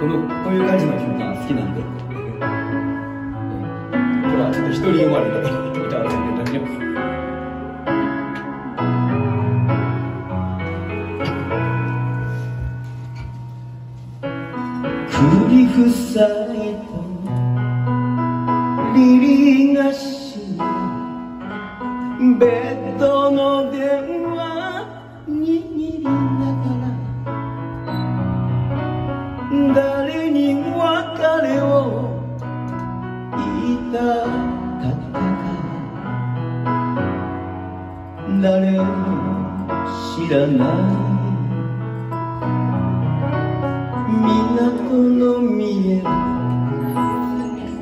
このこういう感じの曲が好きなんで。これはちょっと一人生まれで歌わせていただきます。栗ふさいたリリがしベッドの知らない。港の見える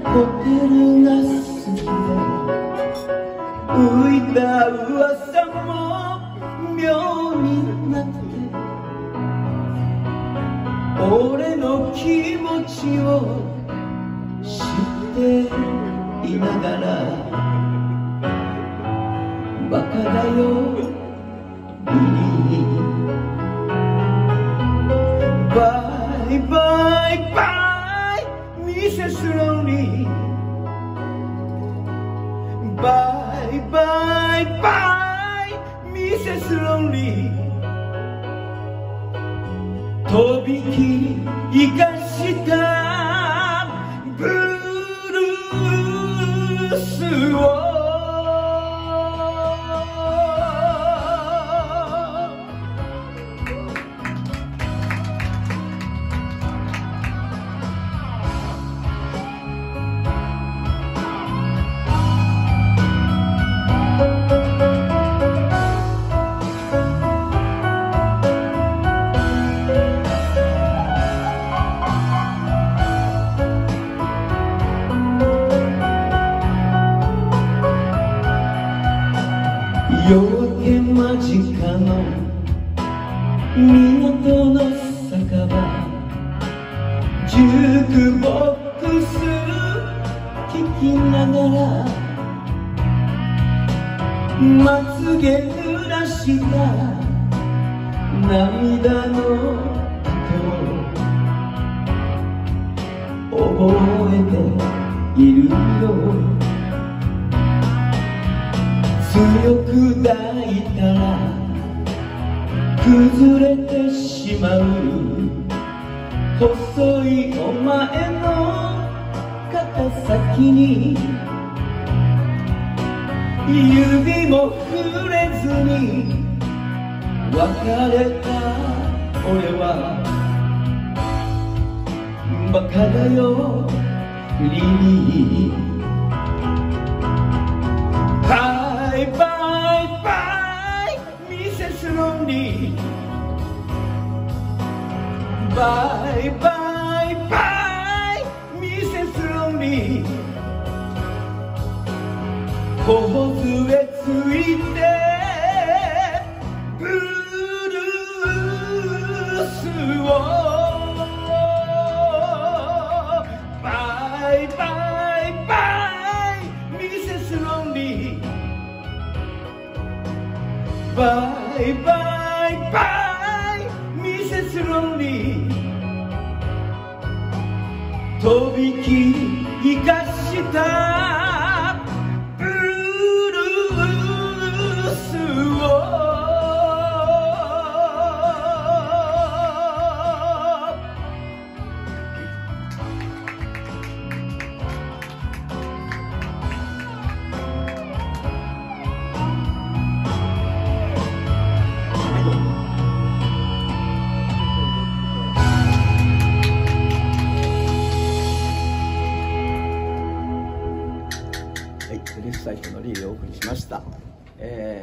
ホテルが好きで浮いた噂も妙になって俺の気持ちを知っていながらバカだよ。バイバイバイミセスロンリーバイバイバイミセスロンリーとびきり生かしたい。け間近の港の酒場ジュークボックス聞きながらまつげ濡らした涙の手を覚えているよ強く抱いたら崩れてしまう細いお前の肩先に指も触れずに別れた俺はバカだよ。リリーバイバイバイミセスロンリー頬杖ついてブルースを。バイバイバイミセスロンリーバイバイイミセスロンリーとびき生かしたはい、リフ最初のリーでお送りしました。えー